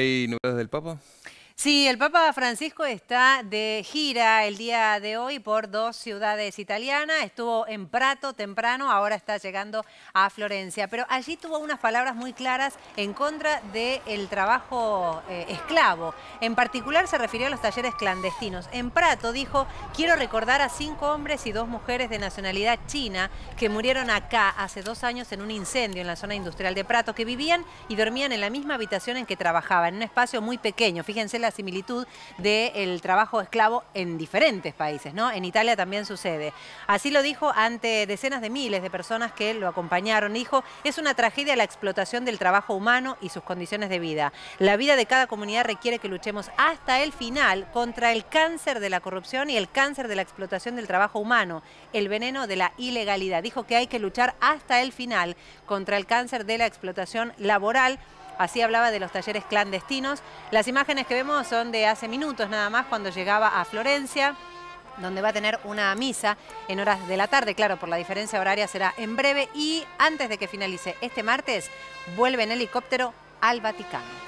¿Hay novedades del Papa? Sí, el Papa Francisco está de gira el día de hoy por dos ciudades italianas. Estuvo en Prato temprano, ahora está llegando a Florencia. Pero allí tuvo unas palabras muy claras en contra del trabajo eh, esclavo. En particular se refirió a los talleres clandestinos. En Prato dijo, quiero recordar a cinco hombres y dos mujeres de nacionalidad china que murieron acá hace dos años en un incendio en la zona industrial de Prato, que vivían y dormían en la misma habitación en que trabajaban, en un espacio muy pequeño. Fíjense la similitud del trabajo esclavo en diferentes países, ¿no? En Italia también sucede. Así lo dijo ante decenas de miles de personas que lo acompañaron. Dijo, es una tragedia la explotación del trabajo humano y sus condiciones de vida. La vida de cada comunidad requiere que luchemos hasta el final contra el cáncer de la corrupción y el cáncer de la explotación del trabajo humano, el veneno de la ilegalidad. Dijo que hay que luchar hasta el final contra el cáncer de la explotación laboral Así hablaba de los talleres clandestinos. Las imágenes que vemos son de hace minutos nada más cuando llegaba a Florencia donde va a tener una misa en horas de la tarde, claro, por la diferencia horaria será en breve y antes de que finalice este martes vuelve en helicóptero al Vaticano.